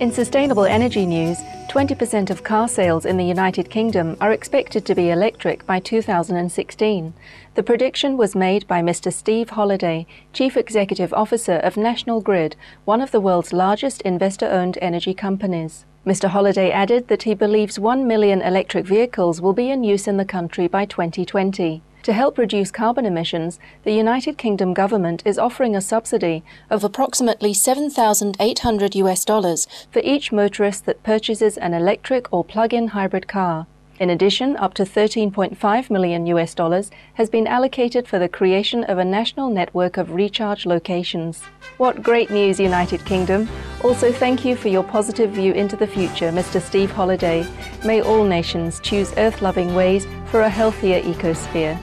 In sustainable energy news, 20% of car sales in the United Kingdom are expected to be electric by 2016. The prediction was made by Mr. Steve Holliday, Chief Executive Officer of National Grid, one of the world's largest investor owned energy companies. Mr. Holliday added that he believes 1 million electric vehicles will be in use in the country by 2020. To help reduce carbon emissions, the United Kingdom government is offering a subsidy of approximately 7,800 US dollars for each motorist that purchases an electric or plug-in hybrid car. In addition, up to 13.5 million US dollars has been allocated for the creation of a national network of recharge locations. What great news, United Kingdom! Also, thank you for your positive view into the future, Mr. Steve Holliday. May all nations choose earth loving ways for a healthier ecosphere.